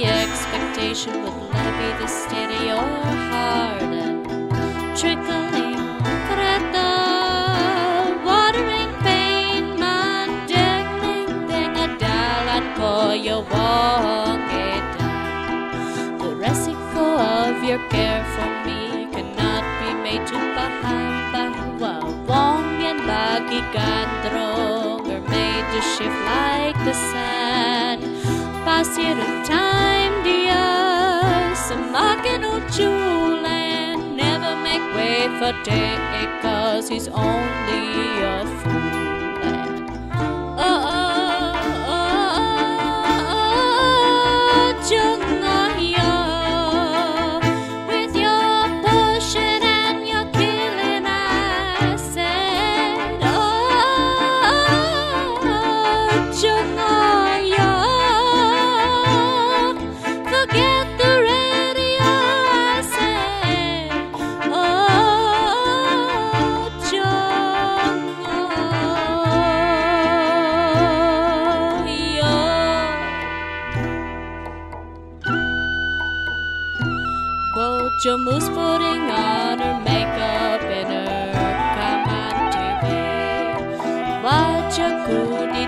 the expectation would levy the state of your heart and trickling greta, watering pain, man, degling thing a dalat ko yo wong The recipe of your care for me cannot be made to pahamba wa wong yan bagi gandrong are made to shift like the sand. Pass it of time, way for day, cause he's only a fool. Joe Moose putting on her makeup in her kamate. Watch a goody